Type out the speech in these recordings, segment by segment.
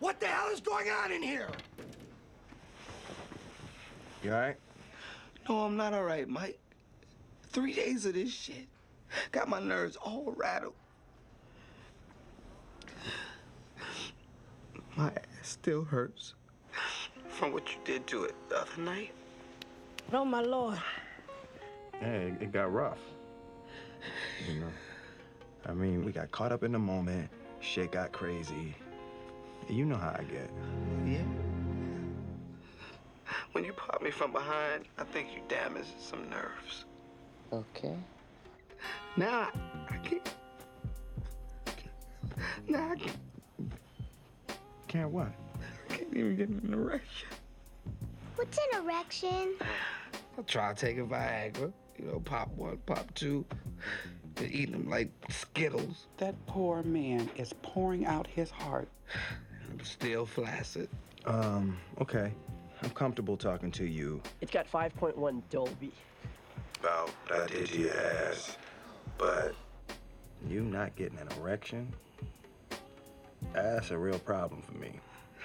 What the hell is going on in here? You all right? No, I'm not all right, Mike. Three days of this shit got my nerves all rattled. My ass still hurts from what you did to it the other night. Oh, my Lord. Hey, it got rough. You know. I mean, we got caught up in the moment. Shit got crazy. You know how I get. Yeah. When you pop me from behind, I think you damaged some nerves. Okay. Now I, I can't. Now I can't, Can't what? I can't even get an erection. What's an erection? I try taking Viagra. You know, pop one, pop two. Been eating them like Skittles. That poor man is pouring out his heart. I'm still flaccid. Um, okay. I'm comfortable talking to you It's got 5.1 Dolby. about that did your ass. But you not getting an erection? That's a real problem for me.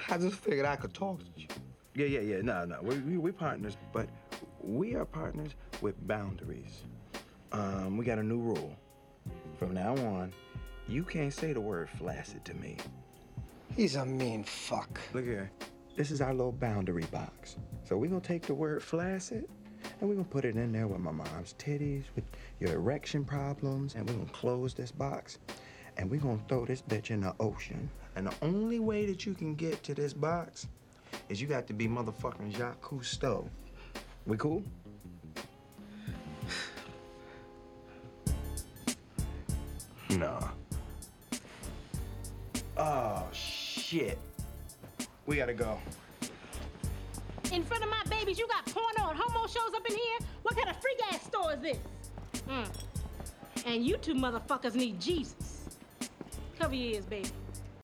I just figured I could talk to you. Yeah, yeah, yeah. No, no. We, we, we partners, but we are partners with boundaries. Um, we got a new rule. From now on, you can't say the word flaccid to me. He's a mean fuck. Look here. This is our little boundary box. So we're gonna take the word flaccid and we're gonna put it in there with my mom's titties, with your erection problems, and we're gonna close this box and we're gonna throw this bitch in the ocean. And the only way that you can get to this box is you got to be motherfucking Jacques Cousteau. We cool? Nah. Oh shit. We gotta go. In front of my babies, you got porno and homo shows up in here? What kind of freak ass store is this? Mm. And you two motherfuckers need Jesus. Cover your ears, baby.